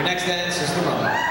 Our next dance is the rumba.